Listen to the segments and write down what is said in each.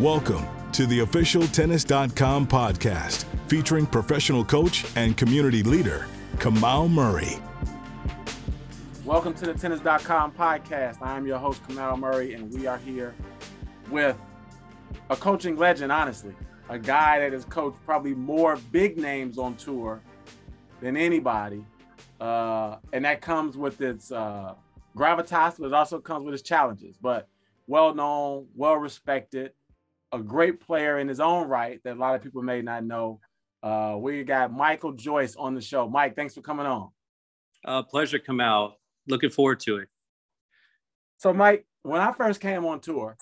Welcome to the official Tennis.com podcast featuring professional coach and community leader, Kamau Murray. Welcome to the Tennis.com podcast. I am your host, Kamau Murray, and we are here with a coaching legend, honestly, a guy that has coached probably more big names on tour than anybody. Uh, and that comes with its uh, gravitas, but it also comes with its challenges. But well known, well respected, a great player in his own right that a lot of people may not know. Uh, we got Michael Joyce on the show. Mike, thanks for coming on. Uh, pleasure, Kamau. Looking forward to it. So, Mike, when I first came on tour,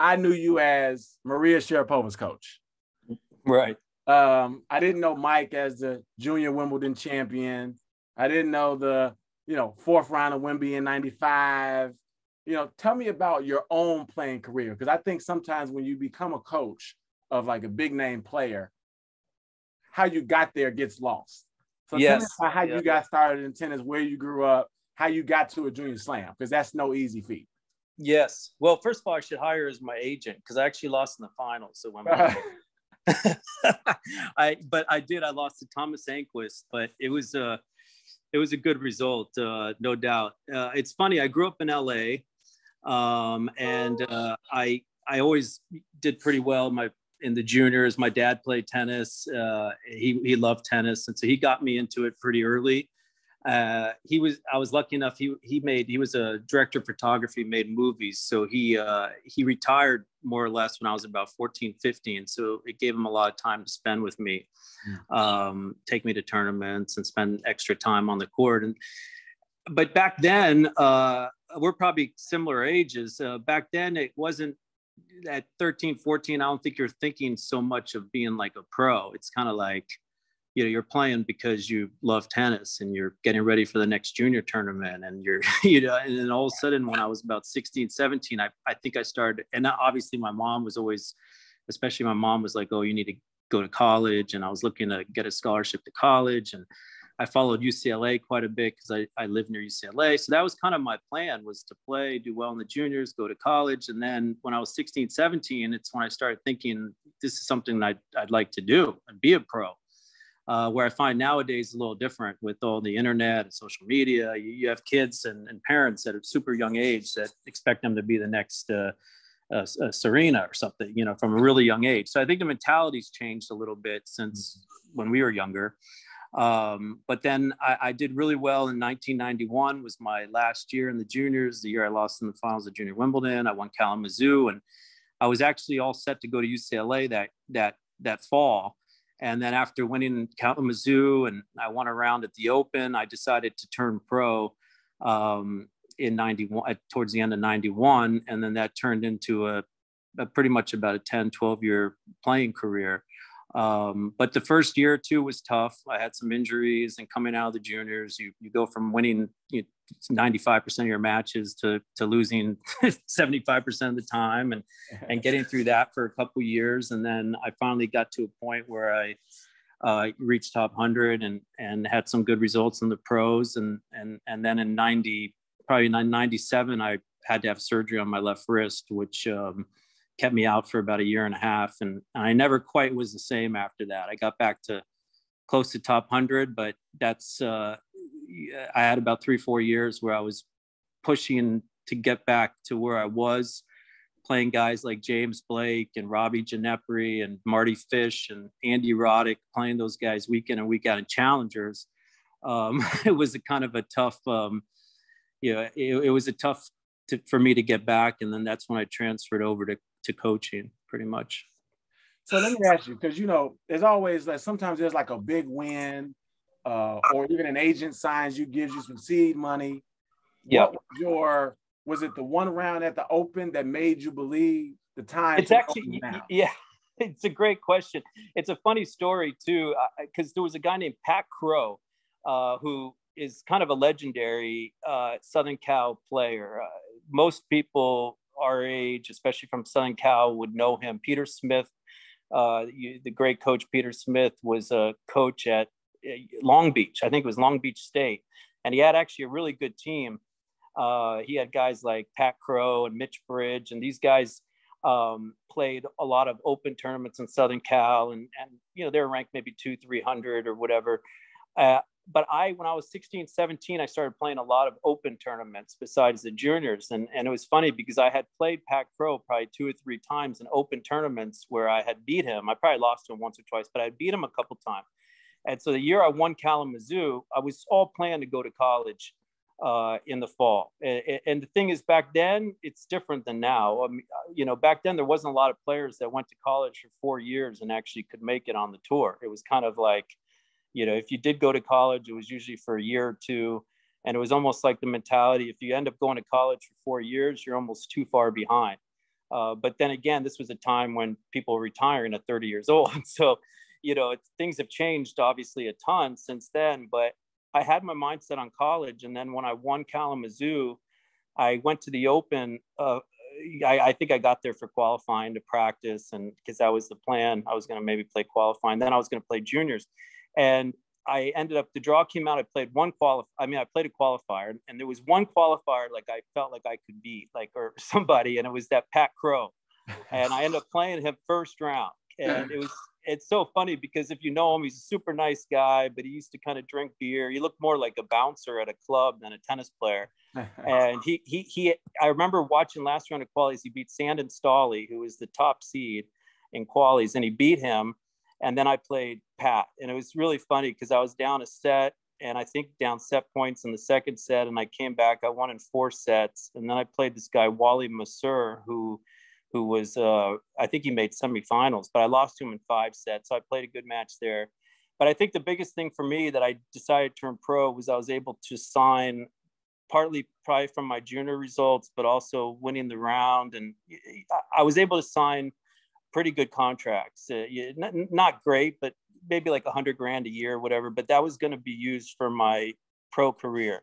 I knew you as Maria Sharapova's coach. Right. Um, I didn't know Mike as the junior Wimbledon champion. I didn't know the, you know, fourth round of Wimby in 95 you know, tell me about your own playing career because I think sometimes when you become a coach of like a big name player, how you got there gets lost. So yes. tell me how yeah. you got started in tennis, where you grew up, how you got to a junior slam, because that's no easy feat. Yes. Well, first of all, I should hire as my agent because I actually lost in the finals. So when I, but I did. I lost to Thomas Enqvist, but it was a, it was a good result, uh, no doubt. Uh, it's funny. I grew up in LA, um, and uh, I I always did pretty well. My in the juniors, my dad played tennis. Uh, he he loved tennis, and so he got me into it pretty early. Uh, he was I was lucky enough. He he made he was a director of photography, made movies. So he uh, he retired more or less when I was about 14, 15. So it gave him a lot of time to spend with me, hmm. um, take me to tournaments, and spend extra time on the court. And but back then, uh, we're probably similar ages. Uh, back then, it wasn't at 13, 14. I don't think you're thinking so much of being like a pro. It's kind of like, you know, you're playing because you love tennis and you're getting ready for the next junior tournament. And you're, you know, and then all of a sudden, when I was about 16, 17, I, I think I started, and obviously my mom was always, especially my mom was like, oh, you need to go to college. And I was looking to get a scholarship to college. And I followed UCLA quite a bit because I, I live near UCLA. So that was kind of my plan was to play, do well in the juniors, go to college. And then when I was 16, 17, it's when I started thinking this is something I'd, I'd like to do and be a pro. Uh, where I find nowadays a little different with all the internet and social media. You, you have kids and, and, parents at a super young age that expect them to be the next uh, uh, uh, Serena or something, you know, from a really young age. So I think the mentality's changed a little bit since when we were younger. Um, but then I, I, did really well in 1991 was my last year in the juniors, the year I lost in the finals of junior Wimbledon. I won Kalamazoo and I was actually all set to go to UCLA that, that, that fall. And then after winning Kalamazoo and I won a round at the Open, I decided to turn pro um, in 91, towards the end of 91. And then that turned into a, a pretty much about a 10, 12 year playing career. Um, but the first year or two was tough. I had some injuries, and coming out of the juniors, you, you go from winning you know, 95% of your matches to, to losing 75% of the time and, and getting through that for a couple years. And then I finally got to a point where I uh, reached top 100 and, and had some good results in the pros. And, and, and then in 90, probably 97, I had to have surgery on my left wrist, which um, kept me out for about a year and a half. And, I never quite was the same after that. I got back to close to top 100, but that's, uh, I had about three, four years where I was pushing to get back to where I was playing guys like James Blake and Robbie Ginepri and Mardy Fish and Andy Roddick, playing those guys week in and week out in challengers. Um, it was a kind of a tough, um, you know, it, it was a tough to, for me to get back. And then that's when I transferred over to to coaching pretty much. So let me ask you, because you know, there's always like sometimes there's like a big win, uh, or even an agent signs you, gives you some seed money. Yeah. Was your was it the one round at the Open that made you believe the time? It's actually yeah. It's a great question. It's a funny story too, because uh, there was a guy named Pat Crow, uh, who is kind of a legendary uh, Southern Cal player. Uh, most people our age, especially from Southern Cal, would know him. Peter Smith, uh, you, the great coach Peter Smith, was a coach at uh, Long Beach. I think it was Long Beach State, and he had actually a really good team. Uh, he had guys like Pat Crow and Mitch Bridge, and these guys um, played a lot of open tournaments in Southern Cal, and and you know they were ranked maybe two, three hundred or whatever. Uh, but I, when I was 16, 17, I started playing a lot of open tournaments besides the juniors. And, and it was funny because I had played Pat Crow probably two or three times in open tournaments where I had beat him. I probably lost to him once or twice, but I beat him a couple times. And so the year I won Kalamazoo, I was all planned to go to college uh, in the fall. And, and, the thing is, back then, it's different than now. I mean, you know, back then there wasn't a lot of players that went to college for four years and actually could make it on the tour. It was kind of like, you know, if you did go to college, it was usually for a year or two. And it was almost like the mentality if you end up going to college for four years, you're almost too far behind. Uh, but then again, this was a time when people were retiring at 30 years old. So, you know, things have changed obviously a ton since then. But I had my mindset on college. And then when I won Kalamazoo, I went to the Open. Uh, I, I, think I got there for qualifying to practice, and because that was the plan, I was going to maybe play qualifying. Then I was going to play juniors, and I ended up the draw came out. I played one qualify. I mean, I played a qualifier, and there was one qualifier like I felt like I could beat, like or somebody, and it was that Pat Crow, and I ended up playing him first round, and it was it's so funny because if you know him, he's a super nice guy, but he used to kind of drink beer. He looked more like a bouncer at a club than a tennis player. and he he he I remember watching last round of qualies, he beat Sandon Stolle, who was the top seed in qualies, and he beat him. And then I played Pat. And it was really funny because I was down a set and I think down set points in the second set. And I came back, I won in four sets. And then I played this guy, Wally Masur, who who was uh, I think he made semifinals, but I lost to him in five sets. So I played a good match there. But I think the biggest thing for me that I decided to turn pro was I was able to sign partly probably from my junior results, but also winning the round. And I was able to sign pretty good contracts. Uh, not, not great, but maybe like a hundred grand a year, or whatever. But that was going to be used for my pro career.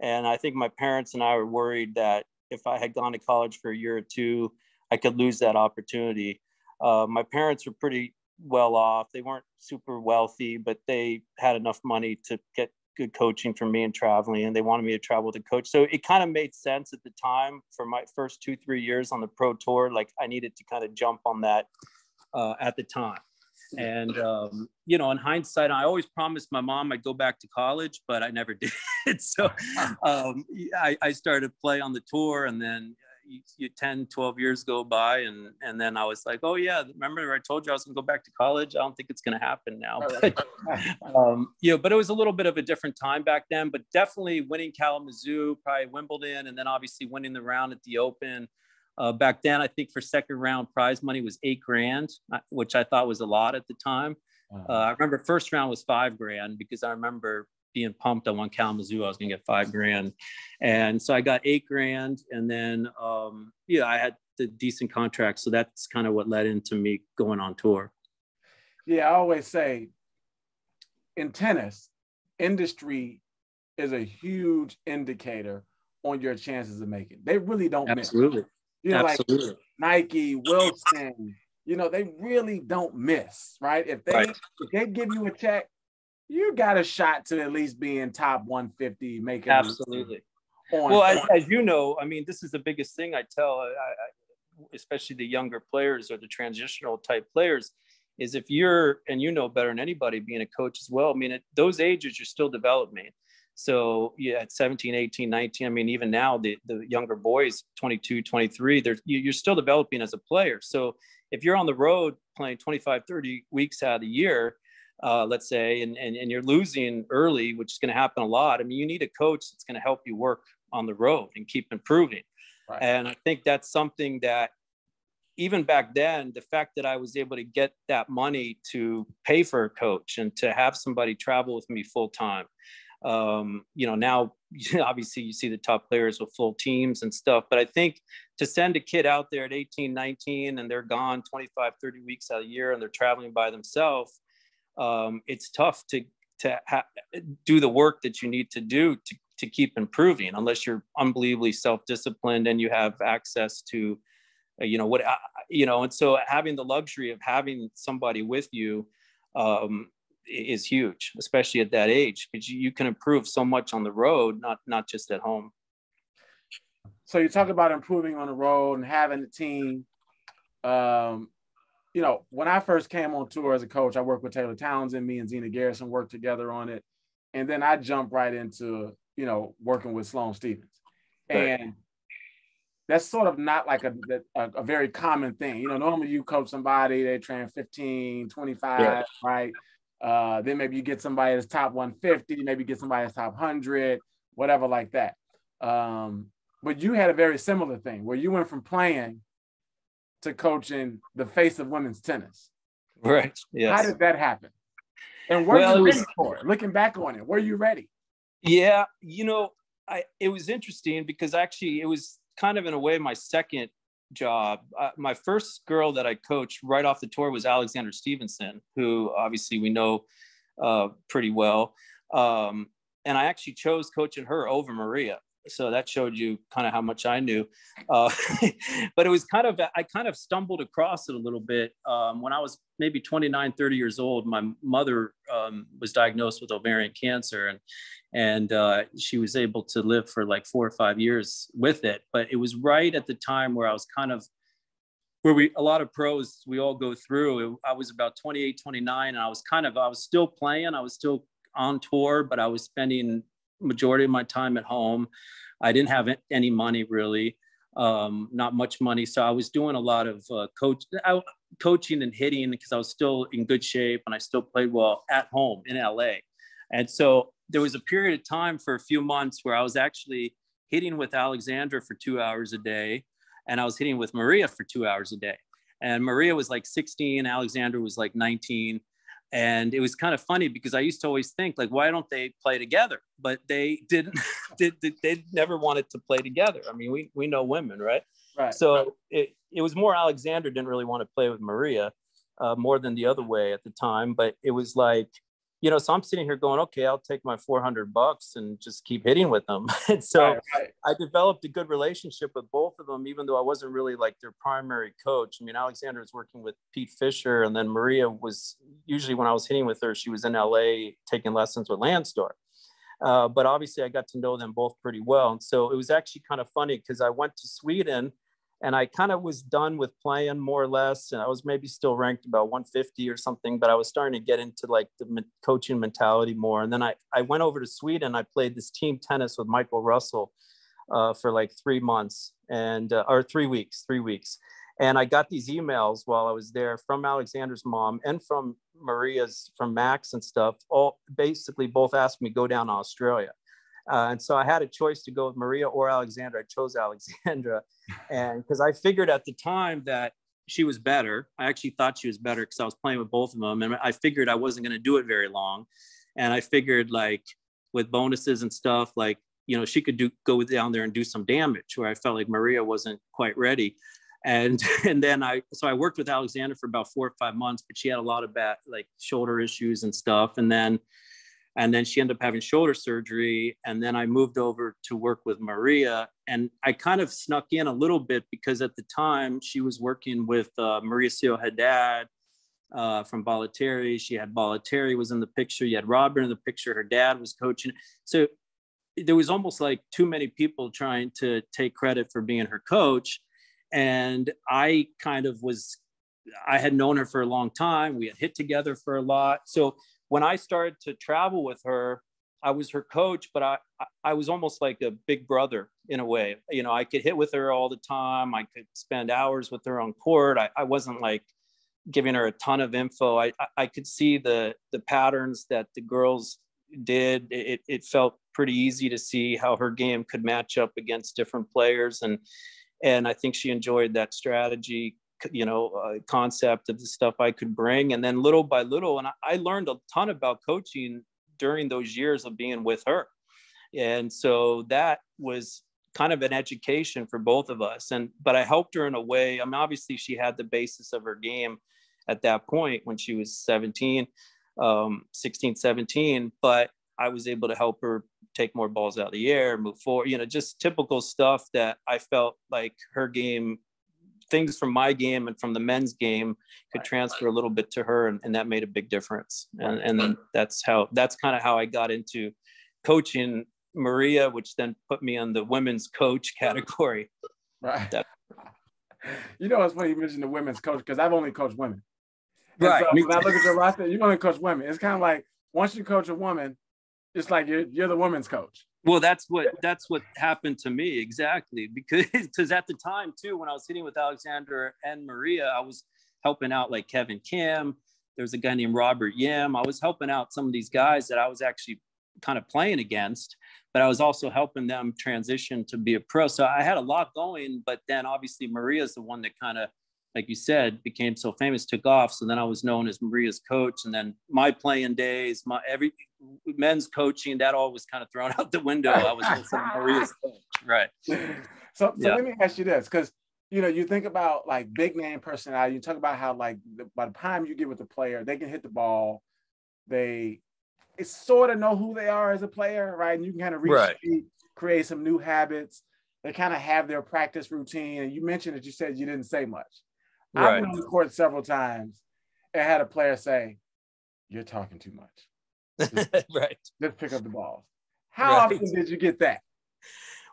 And I think my parents and I were worried that if I had gone to college for a year or two, I could lose that opportunity. Uh, my parents were pretty well off. They weren't super wealthy, but they had enough money to get good coaching for me and traveling, and they wanted me to travel to coach. So it kind of made sense at the time for my first two, three years on the pro tour. Like I needed to kind of jump on that uh, at the time. And, um, you know, in hindsight, I always promised my mom I'd go back to college, but I never did. so um, I, I started to play on the tour and then you, you 10 12 years go by and and then i was like oh yeah remember i told you i was going to go back to college? I don't think it's going to happen now. But, um, you know but it was a little bit of a different time back then but definitely winning kalamazoo probably wimbledon and then obviously winning the round at the open uh, back then i think for second round prize money was eight grand uh, which i thought was a lot at the time. Uh, i remember first round was five grand because i remember being pumped. I won Kalamazoo. I was going to get five grand. And so I got eight grand. And then, um, yeah, I had the decent contract. So that's kind of what led into me going on tour. Yeah, I always say in tennis, industry is a huge indicator on your chances of making. They really don't Absolutely. miss. You know, Absolutely. like Nike, Wilson, you know, they really don't miss, right? If they right. if they give you a check, you got a shot to at least be in top 150 making absolutely. well as, as, you know i mean this is the biggest thing i tell I, I, especially the younger players or the transitional type players is if you're and you know better than anybody being a coach as well i mean at those ages you're still developing so yeah at 17 18 19 i mean even now the, the younger boys 22 23 they're you're still developing as a player. So if you're on the road playing 25 30 weeks out of the year uh, let's say, and, and, and you're losing early, which is going to happen a lot. I mean, you need a coach that's going to help you work on the road and keep improving. Right. And I think that's something that even back then, the fact that I was able to get that money to pay for a coach and to have somebody travel with me full time. Um, you know, now obviously you see the top players with full teams and stuff, but I think to send a kid out there at 18, 19, and they're gone 25, 30 weeks out of the year and they're traveling by themselves, um, it's tough to to ha- do the work that you need to do to, to keep improving unless you're unbelievably self-disciplined and you have access to uh, you know what uh, you know and so having the luxury of having somebody with you um, is huge especially at that age because you, you can improve so much on the road not not just at home. So you talk about improving on the road and having a team um, you know, when I first came on tour as a coach, I worked with Taylor Townsend. Me and Zina Garrison worked together on it, and then I jumped right into you know working with Sloane Stephens, right. and that's sort of not like a, a, a very common thing. You know, normally you coach somebody, they train 15, 25, yeah. right? Uh, then maybe you get somebody that's top 150, maybe get somebody that's top 100, whatever like that. Um, but you had a very similar thing where you went from playing to coaching the face of women's tennis. Right. Yes. How did that happen? And were well, you ready was, for it? Looking back on it, were you ready? Yeah, you know, I it was interesting because actually it was kind of in a way my second job. Uh, my first girl that I coached right off the tour was Alexandra Stevenson, who obviously we know uh, pretty well. Um, and I actually chose coaching her over Maria so that showed you kind of how much I knew. Uh, but it was kind of, I kind of stumbled across it a little bit. Um, when I was maybe 29, 30 years old, my mother um, was diagnosed with ovarian cancer and, and uh, she was able to live for like four or five years with it. But it was right at the time where I was kind of, where we, a lot of pros, we all go through. I was about 28, 29, and I was kind of, I was still playing. I was still on tour, but I was spending majority of my time at home. I didn't have any money really, um, not much money. So I was doing a lot of uh, coach, coaching and hitting because I was still in good shape and I still played well at home in LA. And so there was a period of time for a few months where I was actually hitting with Alexandra for two hours a day, and I was hitting with Maria for two hours a day. And Maria was like 16, Alexandra was like 19 and it was kind of funny because i used to always think like why don't they play together? But they didn't did, they never wanted to play together. I mean we, we know women right? Right so it, it was more alexandra didn't really want to play with maria uh, more than the other way at the time but it was like you know, so I'm sitting here going, okay, I'll take my 400 bucks and just keep hitting with them. and so right, right. I developed a good relationship with both of them, even though I wasn't really like their primary coach. I mean, Alexandra was working with Pete Fischer, and then Maria was usually when I was hitting with her, she was in LA taking lessons with Lansdorp. Uh, but obviously, I got to know them both pretty well. And so it was actually kind of funny because I went to Sweden and I kind of was done with playing more or less. And I was maybe still ranked about 150 or something, but I was starting to get into like the coaching mentality more. And then I, I went over to Sweden. I played this team tennis with Michael Russell uh, for like three months and, uh, or three weeks, three weeks. And I got these emails while I was there from Alexandra's mom and from Maria's, from Max and stuff. All basically both asked me go down to Australia. Uh, and so I had a choice to go with Maria or Alexandra. I chose Alexandra. And because I figured at the time that she was better, I actually thought she was better because I was playing with both of them. And I figured I wasn't going to do it very long. And I figured, like, with bonuses and stuff, like, you know, she could do go down there and do some damage where I felt like Maria wasn't quite ready. And and then I so I worked with Alexandra for about four or five months, but she had a lot of bad like shoulder issues and stuff. And then and then she ended up having shoulder surgery and then i moved over to work with maria and i kind of snuck in a little bit because at the time she was working with uh, mauricio hadad uh, from Bollettieri. She had Bollettieri was in the picture. You had Robert in the picture. Her dad was coaching. So there was almost like too many people trying to take credit for being her coach. And I kind of was, I had known her for a long time. We had hit together for a lot. So when I started to travel with her, I was her coach, but I, I was almost like a big brother in a way. You know, I could hit with her all the time. I could spend hours with her on court. I, I wasn't like giving her a ton of info. I, I could see the, the patterns that the girls did. It, it felt pretty easy to see how her game could match up against different players. And, and I think she enjoyed that strategy you know uh, concept of the stuff i could bring. And then little by little and I, learned a ton about coaching during those years of being with her. And so that was kind of an education for both of us. And but i helped her in a way i mean obviously she had the basis of her game at that point when she was 17 um, 16 17 but i was able to help her take more balls out of the air move forward you know just typical stuff that i felt like her game things from my game and from the men's game could transfer a little bit to her and, and that made a big difference and, and then that's how that's kind of how i got into coaching maria which then put me on the women's coach category right that, you know, it's funny you mentioned the women's coach because I've only coached women. And Right. So when I look at your roster, you only coach women. It's kind of like once you coach a woman, it's like you're you're the women's coach. Well, that's what that's what happened to me exactly because because at the time too, when I was hitting with Alexandra and Maria, I was helping out like Kevin Kim. There was a guy named Robert Yim. I was helping out some of these guys that I was actually kind of playing against, but I was also helping them transition to be a pro. So I had a lot going, but then obviously Maria's the one that kind of like you said, became so famous, took off. So then I was known as Maria's coach. And then my playing days, my every men's coaching, that all was kind of thrown out the window. I was listening Maria's coach. Right. So, so Yeah. let me ask you this, because you know, you think about like big name personality. You talk about how like the, by the time you get with the player, they can hit the ball. They, it's sort of know who they are as a player, right? And you can kind of reach, Right. create some new habits. They kind of have their practice routine. And you mentioned that you said you didn't say much. I've been on the court several times and had a player say, "You're talking too much. right. Just pick up the ball. How Right. often did you get that?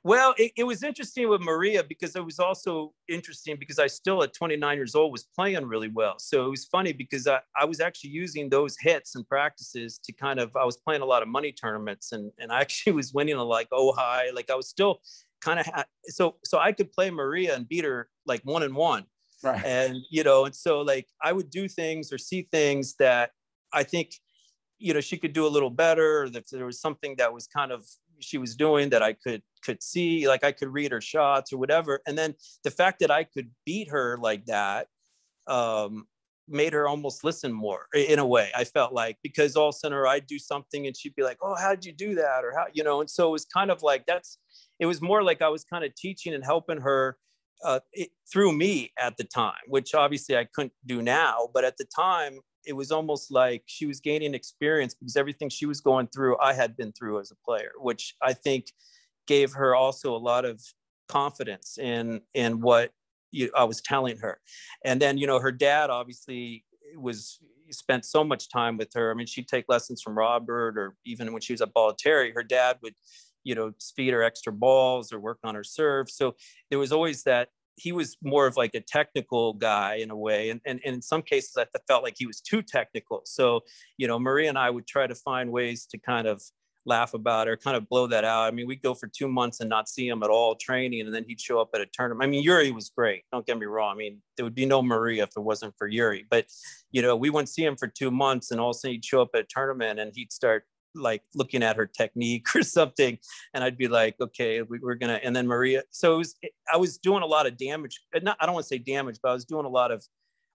Well, it, it was interesting with Maria because it was also interesting because I still at 29 years old was playing really well. So it was funny because I, I was actually using those hits and practices to kind of I was playing a lot of money tournaments and and I actually was winning a like oh high like I was still kind of ha- so so I could play Maria and beat her like one and one Right. and you know and so like i would do things or see things that i think you know she could do a little better or that there was something that was kind of she was doing that i could could see like i could read her shots or whatever and then the fact that i could beat her like that um made her almost listen more in a way i felt like because all sudden i'd do something and she'd be like oh how'd you do that or how you know and so it was kind of like that's it was more like i was kind of teaching and helping her uh, it, through me at the time, which obviously I couldn't do now. But at the time, it was almost like she was gaining experience because everything she was going through, I had been through as a player, which I think gave her also a lot of confidence in in what you, I was telling her. And then, you know, her dad obviously was spent so much time with her. I mean, she'd take lessons from Robert, or even when she was at Bollettieri, her dad would, you know, speed or extra balls or work on her serve. So there was always that he was more of like a technical guy in a way. And, and, and in some cases i felt like he was too technical. So you know maria and i would try to find ways to kind of laugh about or kind of blow that out. I mean we'd go for two months and not see him at all training and then he'd show up at a tournament. I mean yuri was great don't get me wrong. I mean there would be no maria if it wasn't for yuri. But you know we wouldn't see him for two months and all of a sudden he'd show up at a tournament and he'd start like looking at her technique or something and i'd be like okay we, we're gonna and then maria so was i was doing a lot of damage not i don't want to say damage but i was doing a lot of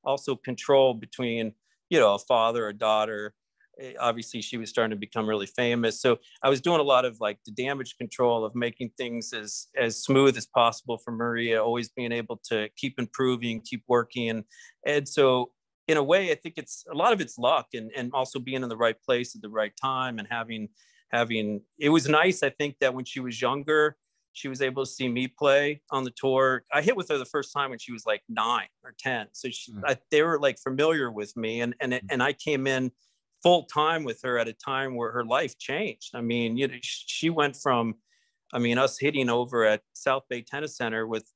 also control between you know a father a daughter Eh, obviously she was starting to become really famous so i was doing a lot of like the damage control of making things as as smooth as possible for maria always being able to keep improving keep working and so in a way i think it's a lot of it's luck and and also being in the right place at the right time and having having it was nice i think that when she was younger she was able to see me play on the tour. I hit with her the first time when she was like nine or ten. So she, Mm. I, they were like familiar with me and and, it, and i came in full time with her at a time where her life changed. I mean you know she went from i mean us hitting over at south bay tennis center with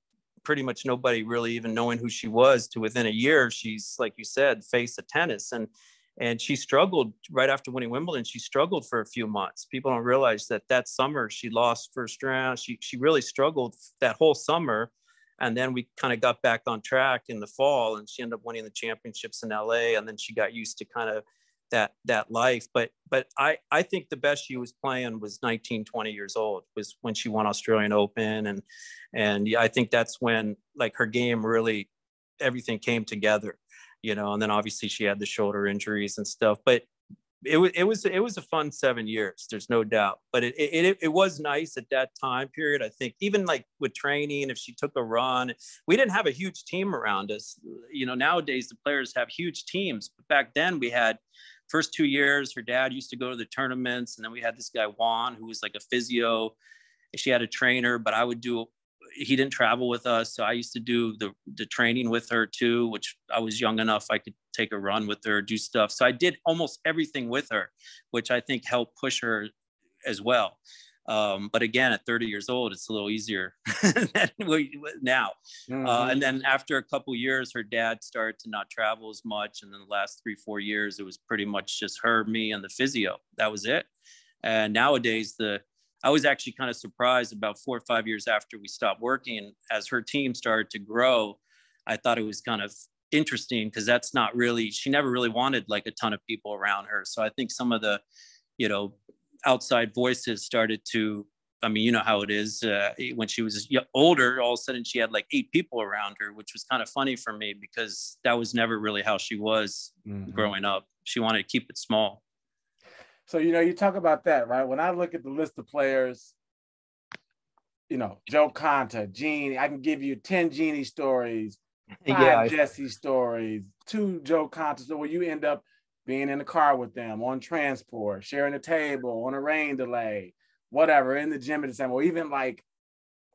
pretty much nobody really even knowing who she was to within a year she's like you said face of tennis. And and she struggled right after winning wimbledon she struggled for a few months. People don't realize that that summer she lost first round she, she really struggled that whole summer. And then we kind of got back on track in the fall and she ended up winning the championships in la and then she got used to kind of that that life but but i i think the best she was playing was 19 20 years old was when she won australian open and and i think that's when like her game really everything came together you know and then obviously she had the shoulder injuries and stuff but it was it was it was a fun seven years there's no doubt but it, it it was nice at that time period i think even like with training if she took a run we didn't have a huge team around us you know nowadays the players have huge teams but back then we had first two years her dad used to go to the tournaments and then we had this guy juan who was like a physio she had a trainer but i would do he didn't travel with us so i used to do the the training with her too which i was young enough i could take a run with her do stuff. So i did almost everything with her which i think helped push her as well Um, but again, at 30 years old, it's a little easier now. Mm-hmm. Uh, and then after a couple years, her dad started to not travel as much. And then the last three, four years, it was pretty much just her, me, and the physio. That was it. And nowadays, the I was actually kind of surprised about four or five years after we stopped working, as her team started to grow. I thought it was kind of interesting because that's not really she never really wanted like a ton of people around her. So I think some of the, you know, outside voices started to I mean, you know how it is. Uh, when she was older, all of a sudden she had like eight people around her, which was kind of funny for me because that was never really how she was mm-hmm. growing up. She wanted to keep it small. So, you know, you talk about that, right? When I look at the list of players, you know, Jo Konta, Genie, I can give you 10 Genie stories, five yeah, Jesse stories, two Jo Konta, so where you end up being in the car with them on transport, sharing a table, on a rain delay, whatever, in the gym at the same, or even like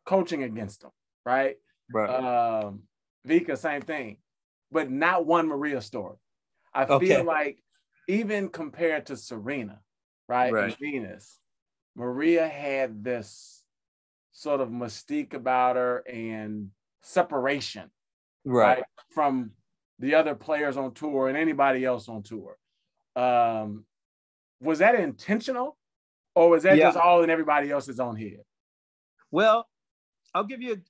coaching against them, right? Right. Um, Vika, same thing, but not one Maria story. I okay. feel like even compared to Serena, right, right. Venus, Maria had this sort of mystique about her and separation, right, right from the other players on tour and anybody else on tour. Um, was that intentional, or was that yeah. just all in everybody else's own head? Well, I'll give you,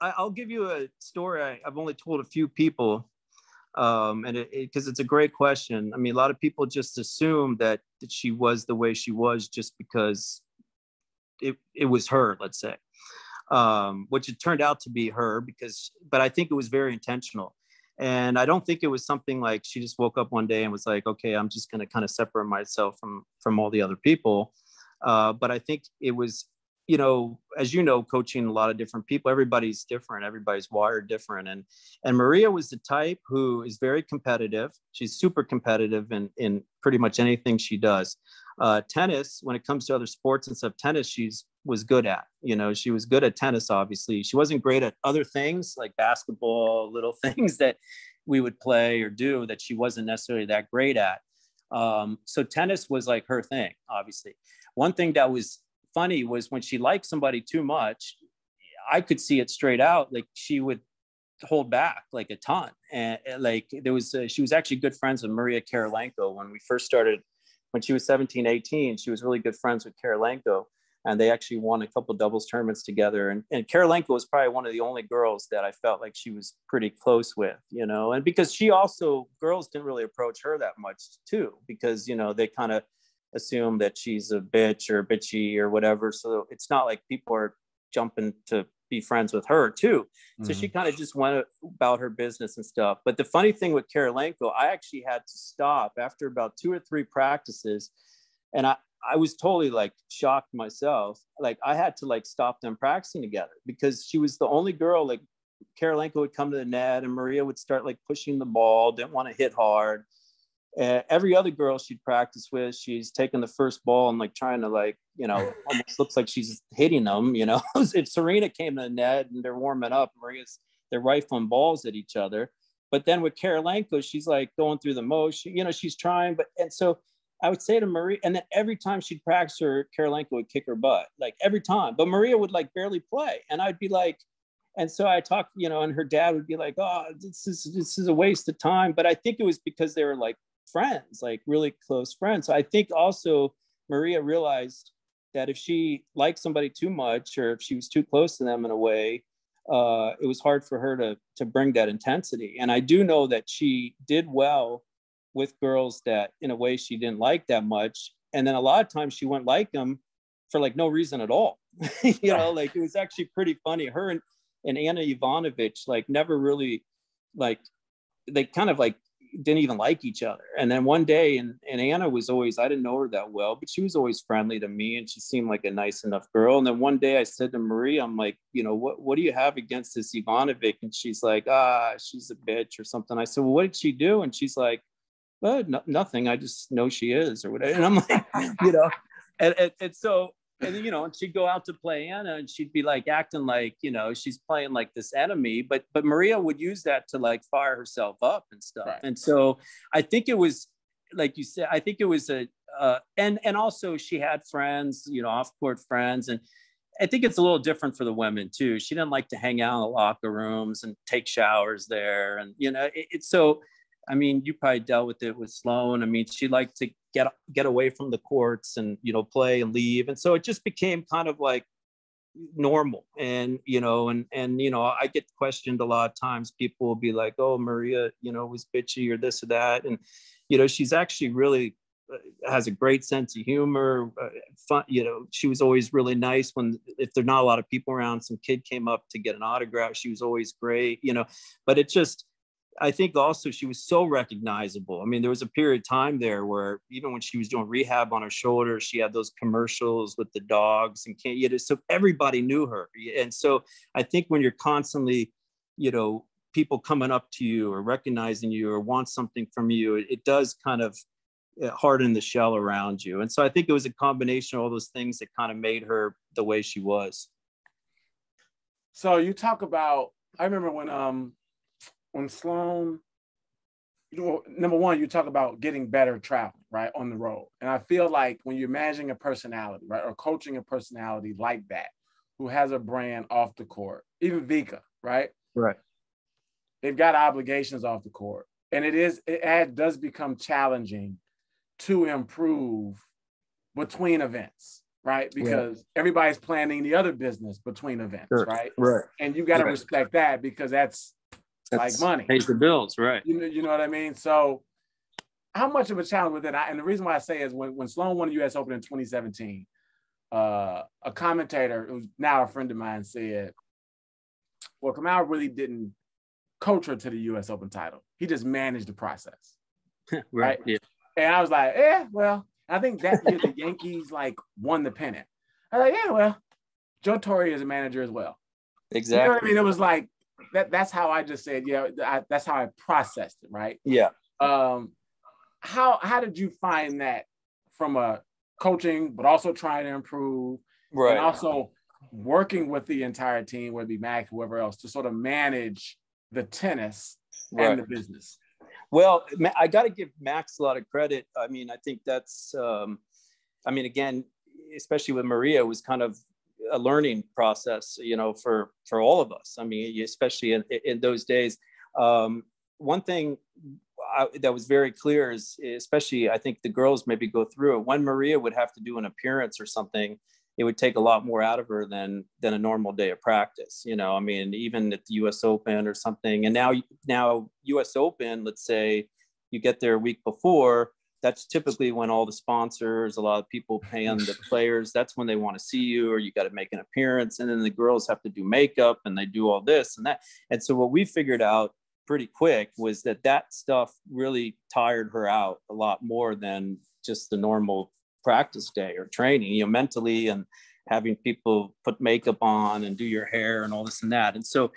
a, I'll give you a story I, have only told a few people, um, and because it, it, it's a great question. I mean, a lot of people just assume that that she was the way she was just because it it was her. Let's say. Um, which it turned out to be her because, but I think it was very intentional. And I don't think it was something like she just woke up one day and was like, okay, I'm just going to kind of separate myself from from all the other people. Uh, but I think it was, you know, as you know, coaching a lot of different people, everybody's different, everybody's wired different. And and Maria was the type who is very competitive. She's super competitive in in pretty much anything she does. Uh, tennis, when it comes to other sports and stuff, tennis, she's was good at. You know, she was good at tennis, obviously. She wasn't great at other things like basketball, little things that we would play or do that she wasn't necessarily that great at. Um, so tennis was like her thing, obviously. One thing that was funny was when she liked somebody too much, I could see it straight out. Like she would hold back like a ton. And like there was, a, she was actually good friends with Maria Kirilenko when we first started, when she was 17, 18, she was really good friends with Kirilenko and they actually won a couple doubles tournaments together. And, and Kirilenko was probably one of the only girls that I felt like she was pretty close with, you know, and because she also, girls didn't really approach her that much too, because, you know, they kind of assume that she's a bitch or bitchy or whatever. So it's not like people are jumping to be friends with her too. So mm-hmm. she kind of just went about her business and stuff. But the funny thing with Kirilenko, I actually had to stop after about two or three practices. And I, I was totally like shocked myself. Like I had to like stop them practicing together because she was the only girl. Like Kirilenko would come to the net and Maria would start like pushing the ball, didn't want to hit hard. Uh, every other girl she'd practice with, she's taking the first ball and like trying to like, you know, almost looks like she's hitting them. You know, if Serena came to the net and they're warming up, Maria's they're rifling balls at each other. But then with Kirilenko, she's like going through the motion. You know, she's trying, but and so I would say to Maria, and then every time she'd practice her, Kirilenko would kick her butt, like every time. But Maria would like barely play, and I'd be like, and so I talked, you know, and her dad would be like, "Oh, this is this is a waste of time." But I think it was because they were like friends, like really close friends. So I think also Maria realized that if she liked somebody too much, or if she was too close to them in a way, uh, it was hard for her to to bring that intensity. And I do know that she did well with girls that in a way she didn't like that much. And then a lot of times she wouldn't like them for like no reason at all. You know like it was actually pretty funny. Her and, and ana ivanovic like never really like they kind of like didn't even like each other. And then one day and, and anna was always i didn't know her that well but she was always friendly to me and she seemed like a nice enough girl. And then one day i said to marie i'm like you know what, what do you have against this ivanovich? And she's like ah she's a bitch or something. I said well what did she do? And she's like well, no, nothing. I just know she is or whatever. And I'm like, you know, and, and, and so, and you know, and she'd go out to play Ana and she'd be like acting like, you know, she's playing like this enemy, but, but Maria would use that to like fire herself up and stuff. Right. And so I think it was, like you said, I think it was a, uh, and and also she had friends, you know, off court friends, and I think it's a little different for the women too. She didn't like to hang out in the locker rooms and take showers there, and you know, it, it's so. I mean, you probably dealt with it with Sloane. I mean, she liked to get get away from the courts and you know play and leave, and so it just became kind of like normal. And you know and and you know i get questioned a lot of times. People will be like oh maria you know was bitchy or this or that. And you know she's actually really uh, has a great sense of humor uh, fun you know she was always really nice when if there's not a lot of people around some kid came up to get an autograph she was always great you know. But it just I think also she was so recognizable. I mean, there was a period of time there where even when she was doing rehab on her shoulder, she had those commercials with the dogs and can't, so everybody knew her. And so I think when you're constantly, you know, people coming up to you or recognizing you or want something from you, it, it does kind of uh, harden the shell around you. And so I think it was a combination of all those things that kind of made her the way she was. So you talk about, I remember when um on Sloane, you know, number one, you talk about getting better travel, right, on the road. And I feel like when you're managing a personality, right, or coaching a personality like that, who has a brand off the court, even Vika, right? Right. They've got obligations off the court. And it is, it does become challenging to improve between events, right? Because yeah. everybody's planning the other business between events, sure. right? Right. And you got to right. respect that because that's that's, like money. Pays the bills, right? You know, you know what I mean? So how much of a challenge with it? and the reason why I say is when, when Sloane won the US Open in 2017, uh, a commentator who's now a friend of mine said, well, Kamau really didn't coach her to the US Open title. He just managed the process. right. right? Yeah. And I was like, yeah, well, I think that year the Yankees like won the pennant. I was like, yeah, well, Joe Torre is a manager as well. Exactly. You know I mean? It was like that that's how I just said, yeah, I, that's how I processed it, right? Yeah. Um, how how did you find that from a coaching, but also trying to improve, right? And also working with the entire team, whether it be Max, whoever else, to sort of manage the tennis right. and the business. Well, I got to give Max a lot of credit. I mean, I think that's, um, I mean, again, especially with Maria, was kind of a learning process, you know, for for all of us. I mean, especially in, in those days. Um, one thing I, that was very clear is, especially I think the girls maybe go through it. When Maria would have to do an appearance or something, it would take a lot more out of her than than a normal day of practice. You know, I mean, even at the U.S. Open or something. And now, now U.S. Open, let's say you get there a week before that's typically when all the sponsors, a lot of people paying the players, that's when they want to see you or you got to make an appearance. And then the girls have to do makeup and they do all this and that. And so what we figured out pretty quick was that that stuff really tired her out a lot more than just the normal practice day or training, you know, mentally and having people put makeup on and do your hair and all this and that. And so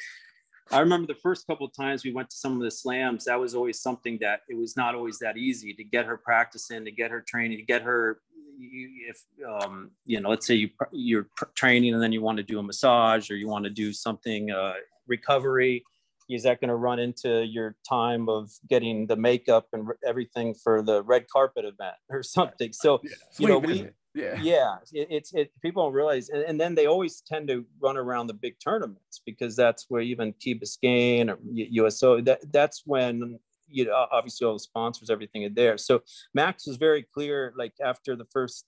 I remember the first couple of times we went to some of the slams, that was always something that it was not always that easy to get her practice in, to get her training, to get her, if, um, you know, let's say you, you're training and then you want to do a massage or you want to do something, uh, recovery, is that going to run into your time of getting the makeup and everything for the red carpet event or something? So, yeah. you know, we, yeah. Yeah it, it's it people don't realize and, and, then they always tend to run around the big tournaments because that's where even key biscayne or uso that that's when you know obviously all the sponsors everything are there. So max was very clear like after the first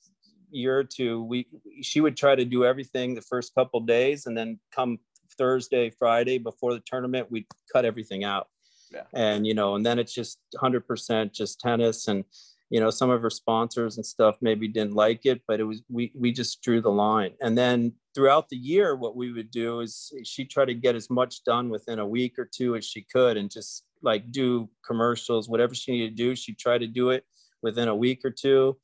year or two we she would try to do everything the first couple days and then come thursday friday before the tournament we'd cut everything out. Yeah. and you know and then it's just 100% just tennis and you know some of her sponsors and stuff maybe didn't like it but it was we we just drew the line. And then throughout the year what we would do is she tried to get as much done within a week or two as she could and just like do commercials whatever she needed to do she tried to do it within a week or two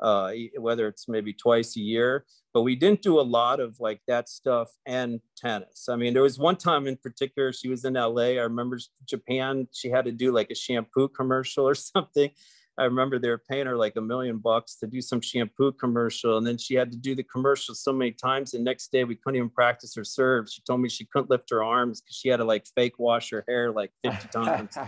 uh, whether it's maybe twice a year. But we didn't do a lot of like that stuff and tennis. I mean there was one time in particular she was in la i remember japan she had to do like a shampoo commercial or something I remember they were paying her like a million bucks to do some shampoo commercial. And then she had to do the commercial so many times. The next day we couldn't even practice her serve. She told me she couldn't lift her arms because she had to like fake wash her hair like 50 times.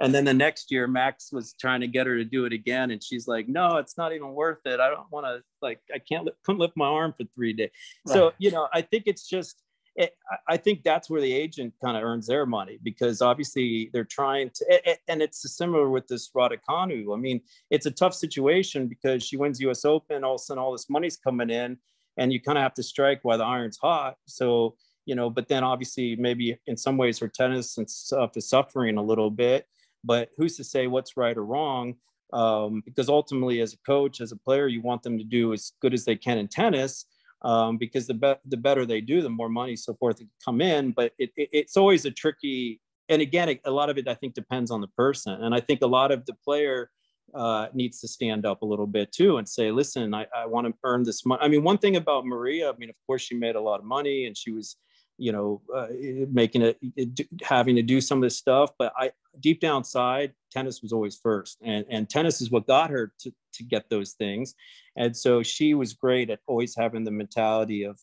and then the next year, Max was trying to get her to do it again. And she's like, no, it's not even worth it. I don't want to, like, I can't, couldn't lift my arm for three days. Right. So, you know, I think it's just, it, I think that's where the agent kind of earns their money because obviously they're trying to, and it's similar with this Raducanu. I mean, it's a tough situation because she wins U.S. Open, all of a sudden all this money's coming in, and you kind of have to strike while the iron's hot. So you know, but then obviously maybe in some ways her tennis and stuff is suffering a little bit. But who's to say what's right or wrong? Um, because ultimately, as a coach, as a player, you want them to do as good as they can in tennis um, because the, be- the better they do, the more money, so forth, can come in. But it, it, it's always a tricky, and again, a lot of it I think depends on the person. And I think a lot of the player uh, needs to stand up a little bit too and say, listen, I, I want to earn this money. I mean, one thing about Maria, I mean, of course, she made a lot of money and she was you know, uh, making it, it, having to do some of this stuff. But I, deep down side, tennis was always first, and and tennis is what got her to to get those things. And so she was great at always having the mentality of,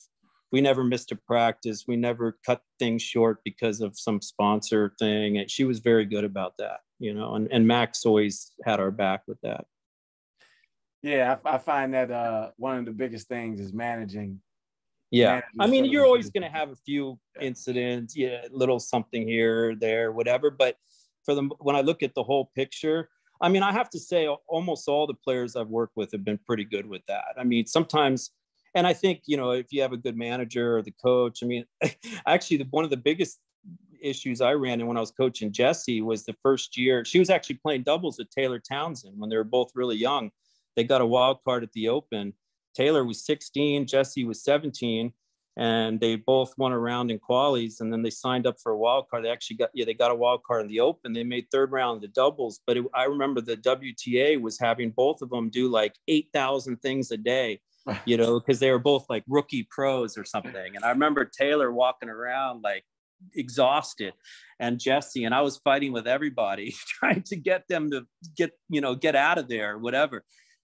we never missed a practice, we never cut things short because of some sponsor thing, and she was very good about that, you know. And and Max always had our back with that. Yeah, I, I find that uh, one of the biggest things is managing yeah. I mean, you're always going to have a few incidents, yeah, little something here, there, whatever. But for them, when I look at the whole picture, I mean, I have to say almost all the players I've worked with have been pretty good with that. I mean, sometimes, and I think, you know, if you have a good manager or the coach, I mean, actually, the, one of the biggest issues I ran in when I was coaching Jessie was the first year. She was actually playing doubles with Taylor Townsend when they were both really young. They got a wild card at the Open Taylor was 16, Jesse was 17, and they both won a round in qualies. And then they signed up for a wild card. They actually got yeah, they got a wild card in the Open. They made third round the doubles, but it, I remember the WTA was having both of them do like 8,000 things a day. You know, because they were both like rookie pros or something. And I remember Taylor walking around like exhausted and jesse and I was fighting with everybody trying to get them to get you know get out of there whatever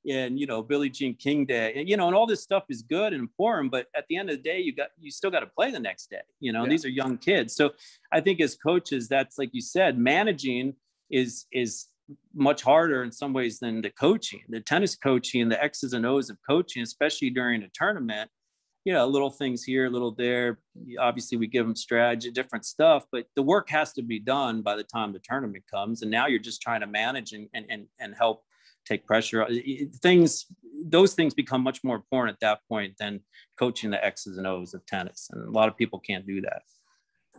and you know Billie Jean King Day, and you know, and all this stuff is good and important. But at the end of the day, you got you still got to play the next day. You know, yeah. these are young kids. So I think as coaches, that's like you said, managing is is much harder in some ways than the coaching, the tennis coaching, the X's and O's of coaching, especially during a tournament. You know, little things here, little there. Obviously, we give them strategy, different stuff, but the work has to be done by the time the tournament comes. And now you're just trying to manage and and and, and help take pressure. Things, those things become much more important at that point than coaching the X's and O's of tennis. And a lot of people can't do that.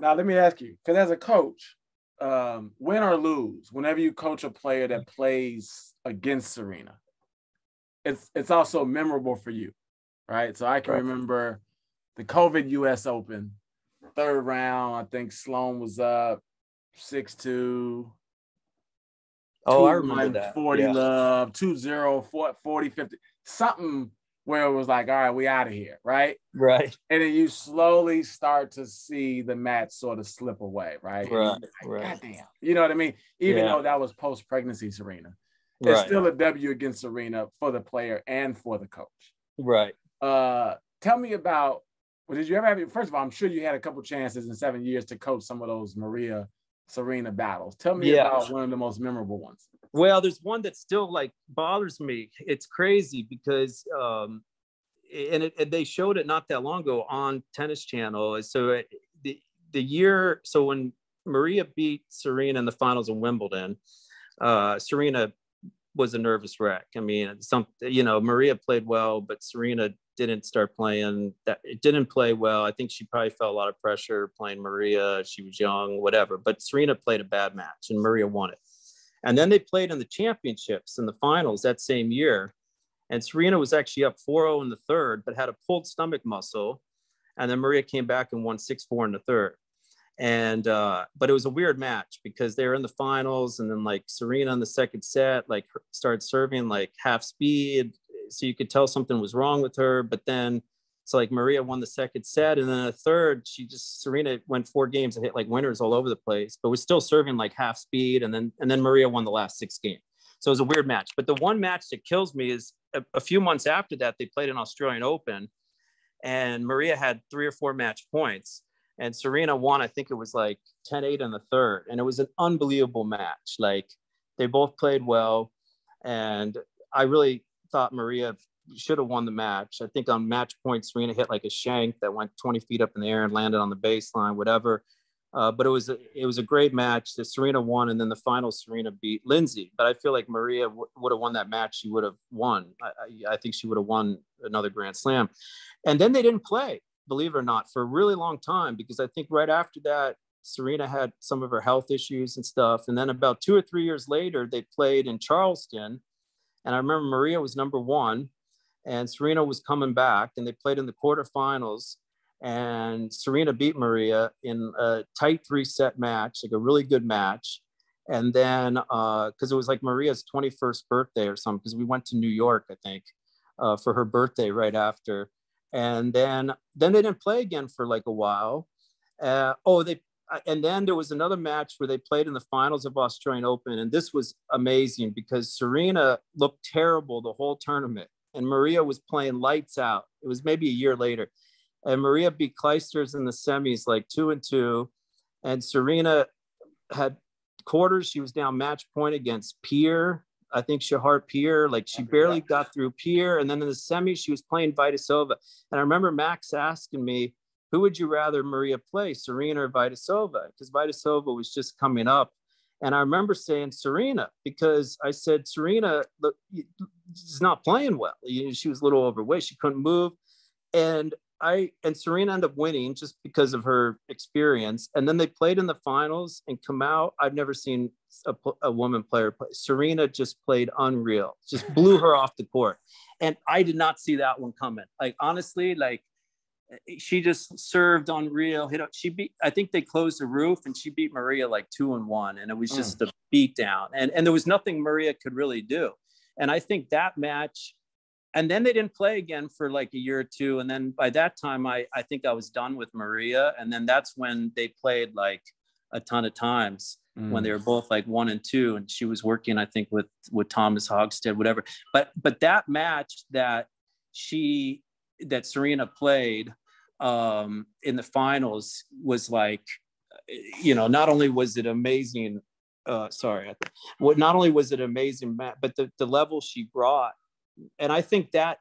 Now, let me ask you, because as a coach, um, win or lose, whenever you coach a player that plays against Serena, it's it's also memorable for you, right? So I can right. remember the COVID U.S. Open, third round. I think Sloane was up six two. Oh, I remember that. 40 yeah. love, 2 0, 40, 50, something where it was like, all right, we out of here, right? Right. And then you slowly start to see the match sort of slip away, right? Right. Like, right. Goddamn. You know what I mean? Even yeah. though that was post pregnancy Serena, it's right. still a W against Serena for the player and for the coach. Right. Uh, tell me about. Well, did you ever have? First of all, I'm sure you had a couple chances in seven years to coach some of those Maria Serena battles. Tell me yeah. about one of the most memorable ones. Well, there's one that still like bothers me. It's crazy because um and, it, and they showed it not that long ago on Tennis Channel. So it, the the year so when Maria beat Serena in the finals in Wimbledon, uh, Serena was a nervous wreck. I mean, some you know Maria played well, but Serena didn't start playing that it didn't play well. I think she probably felt a lot of pressure playing Maria. She was young, whatever. But Serena played a bad match and Maria won it. And then they played in the championships in the finals that same year. And Serena was actually up 4-0 in the third, but had a pulled stomach muscle. And then Maria came back and won 6-4 in the third. And uh, but it was a weird match because they were in the finals, and then like Serena on the second set, like started serving like half speed, so you could tell something was wrong with her. But then it's like Maria won the second set, and then a third, she just Serena went four games and hit like winners all over the place, but was still serving like half speed. And then and then Maria won the last six games. So it was a weird match. But the one match that kills me is a, a few months after that, they played an Australian Open and Maria had three or four match points. And Serena won, I think it was like 10 8 in the third. And it was an unbelievable match. Like they both played well. And I really thought Maria should have won the match. I think on match point, Serena hit like a shank that went 20 feet up in the air and landed on the baseline, whatever. Uh, but it was a, it was a great match. The Serena won, and then the final Serena beat Lindsay. But I feel like Maria w- would have won that match. She would have won. I, I, I think she would have won another Grand Slam. And then they didn't play, believe it or not, for a really long time because I think right after that, Serena had some of her health issues and stuff. And then about two or three years later, they played in Charleston. And I remember Maria was number one, and Serena was coming back, and they played in the quarterfinals and Serena beat Maria in a tight three set match, like a really good match. And then, because uh, it was like Maria's 21st birthday or something, because we went to New York, I think, uh, for her birthday right after. And then, then they didn't play again for like a while. Uh, oh, they, and then there was another match where they played in the finals of Australian Open. And this was amazing because Serena looked terrible the whole tournament. And Maria was playing lights out. It was maybe a year later and Maria beat Clijsters in the semis, like two and two. And Serena had quarters. She was down match point against Peer. I think Shahar Peer. Like she barely got through Peer. And then in the semi, she was playing Vaidisova. And I remember Max asking me, who would you rather Maria play, Serena or Vaidisova? Because Vaidisova was just coming up. And I remember saying Serena because I said Serena look, is not playing well. She was a little overweight. She couldn't move. And I and Serena ended up winning just because of her experience. And then they played in the finals and come out. I've never seen a, a woman player play. Serena just played unreal, just blew her off the court. And I did not see that one coming. Like honestly, like she just served unreal. Hit up, she beat. I think they closed the roof and she beat Maria like two and one, and it was just mm. a beat down. And and there was nothing Maria could really do. And I think that match and then they didn't play again for like a year or two and then by that time i i think i was done with maria and then that's when they played like a ton of times mm. when they mm. were both like one and two and she was working i think with with thomas hogstedt whatever but but that match that she that serena played um in the finals was like you know not only was it amazing uh sorry what not only was it amazing but the, the level she brought and I think that